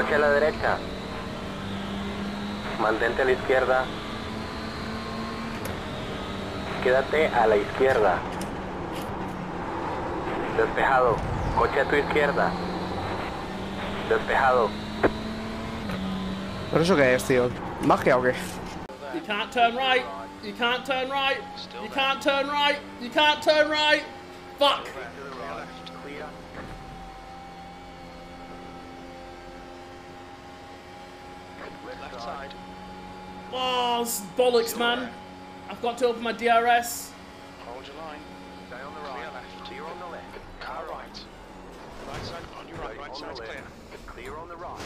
Coche a la derecha. Mantente a la izquierda. Quédate a la izquierda. Despejado. Coche a tu izquierda. Despejado. ¿Pero eso qué es, tío? ¿Magia o qué? You can't turn right. You can't turn right. You can't turn right. You can't turn right. Fuck. Left side. Oh, bollocks, man. I've got to open my DRS. Hold your line. Stay on the Clear right. left. Clear on the left. Car right. Right side on your right. Right on side's clear. Clear on the right.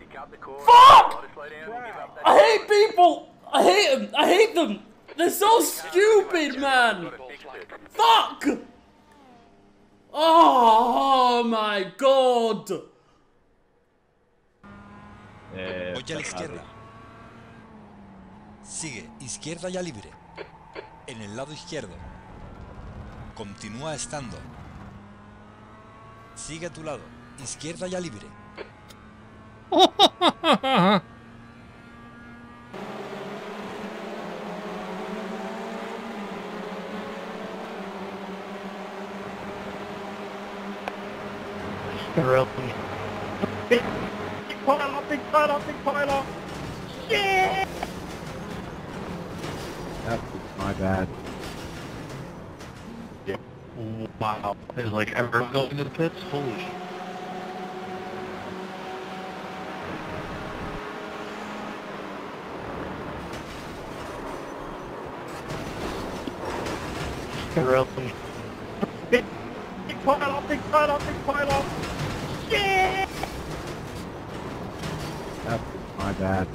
You cut the course. Fuck! Gotta slow down and give up that I hate people. I hate them. I hate them. They're so stupid, man. Gotta fix it. Fuck. Oh my god. Voy a la izquierda. Sigue, izquierda ya libre. En el lado izquierdo. Continúa estando. Sigue a tu lado. Izquierda ya libre. Big pile up, big pile up, big pile up! Yeah! That's my bad. Yeah. Wow. Is like everyone going to the pits? Holy sh- Really? Big, big pile up, big pile up, big pile up! Yeah! That's my bad.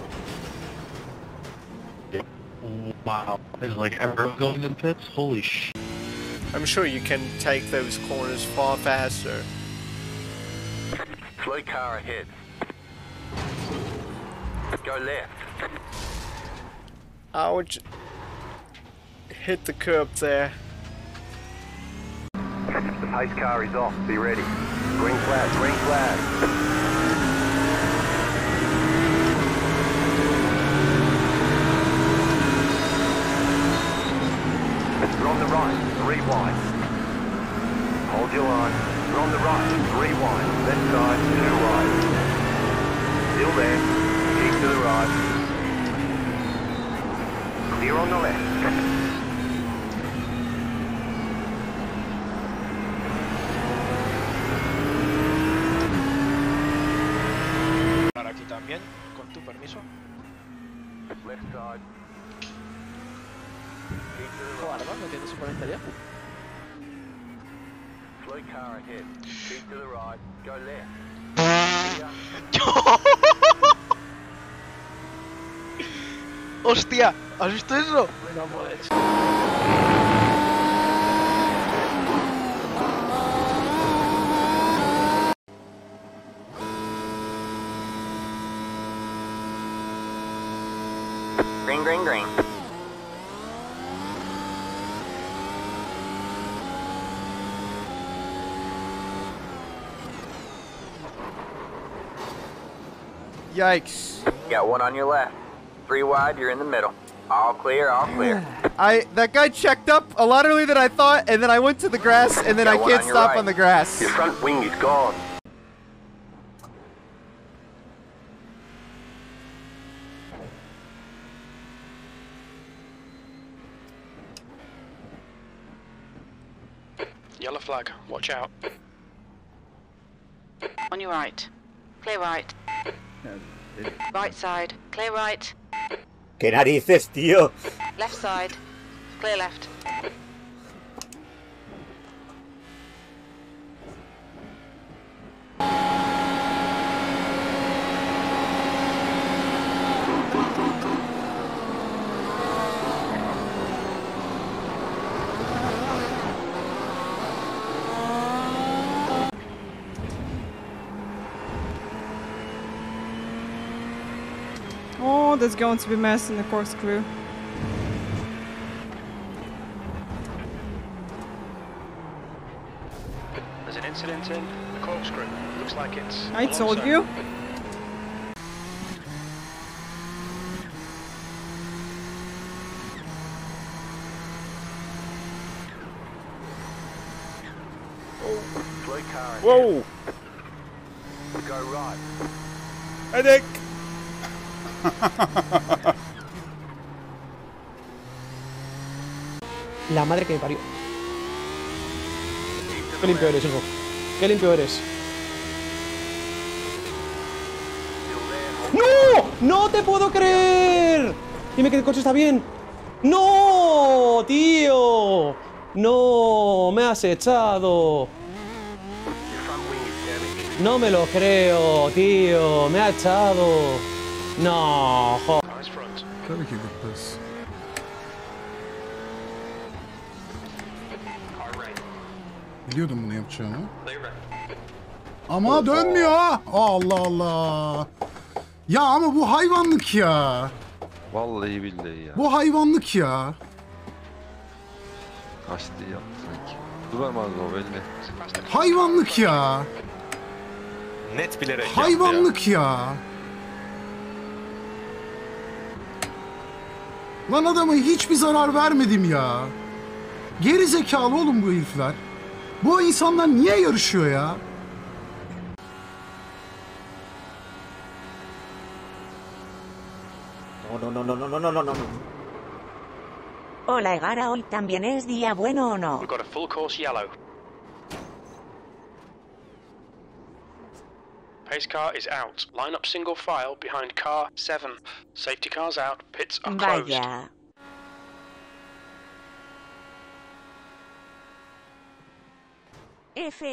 Wow. Is like everyone going to the pits? Holy sh! I'm sure you can take those corners far faster. Slow car ahead. Go left. Ouch. Hit the curb there. The pace car is off. Be ready. Green flag, green flag. On the right, three wide. Hold your line. You're on the right, three wide. Left side, two wide. Still there. Keep to the right. Clear on the left. Para aquí también, con tu permiso. Left side. Cobardo, no ¡Hostia! ¿Has visto eso? Green, green, green. Yikes. Got one on your left. Three wide, you're in the middle. All clear, all clear. I that guy checked up a lot earlier than I thought, and then I went to the grass, and then I can't on your stop right. on the grass. Your front wing is gone. Yellow flag, watch out. On your right. Clear right. Right side. Clear right. ¿Qué narices, tío? Left side. Clear left. Oh, there's going to be mess in the corkscrew. There's an Incident in the corkscrew. Looks like it's. I told alongside. you. Blue car. Whoa! Go right. Medic! La madre que me parió. Qué limpio eres, hijo. Qué limpio eres. ¡No! ¡No te puedo creer! Dime que el coche está bien. ¡No! ¡Tío! ¡No! ¡Me has echado! No me lo creo, tío. Me ha echado. No. Tabii ki gitmez. Biliyordum bunu yapacağını. Ama dönmüyor. Allah Allah. Ya ama bu hayvanlık ya. Vallahi billahi ya. Bu hayvanlık ya. Kaçtı yaptı sanki. Duramaz o belli. Hayvanlık ya. Net bilerek yaptı ya. Hayvanlık ya. Lan adama hiçbir zarar vermedim ya. Geri zekalı oğlum bu herifler. Bu insanlar niye yarışıyor ya? No, no, no, no, no, no, no, no. Hola, Egara, hoy también es día bueno o no? We've got a full course yellow. Pace car is out. Line up single file behind car 7. Safety cars out. Pits are closed. Vaya. F.